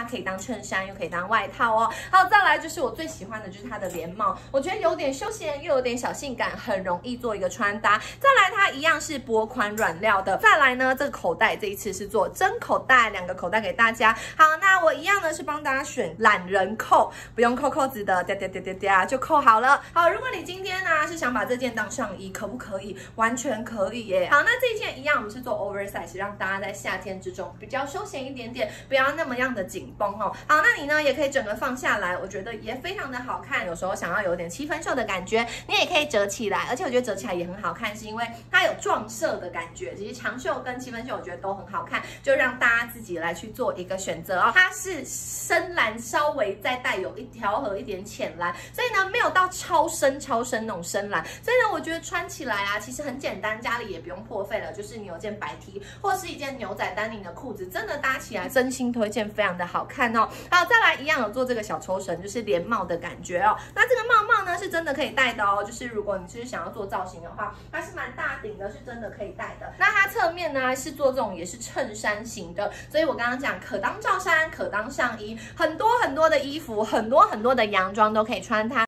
它可以当衬衫，又可以当外套哦。好，再来就是我最喜欢的就是它的连帽，我觉得有点休闲又有点小性感，很容易做一个穿搭。再来，它一样是薄款软料的。再来呢，这个口袋这一次是做真口袋，两个口袋给大家。好，那我一样呢是帮大家选懒人扣，不用扣扣子的，哒哒哒哒哒就扣好了。好，如果你今天呢是想把这件当上衣，可不可以？完全可以耶。好，那这一件一样，我们是做 oversize，让大家在夏天之中比较休闲一点点，不要那么样的紧绷哦。好，那你呢也可以整个放下来，我觉得也非常的好看。有时候想要有点七分袖的感觉，你也可以折起来，而且我觉得折起来也很好看，是因为它有撞色的感觉。其实长袖跟七分袖我觉得都很好看，就让大家自己来去做一个选择哦。它是深蓝，稍微再带有一条和一点浅蓝，所以呢没有到超深超深那种深蓝。所以呢我觉得穿起来啊，其实很简单，家里也不用破费了，就是你有件白 T 或是一件牛仔丹宁的裤子，真的搭起来真心推荐，非常的好好看哦。好，再来一样有做这个小抽绳，就是连帽的感觉哦。那这个帽帽呢是真的可以戴的哦，就是如果你是想要做造型的话，它是蛮大顶的，是真的可以戴的。那它侧面呢是做这种也是衬衫型的，所以我刚刚讲可当罩衫，可当上衣，很多很多的衣服，很多很多的洋装都可以穿它。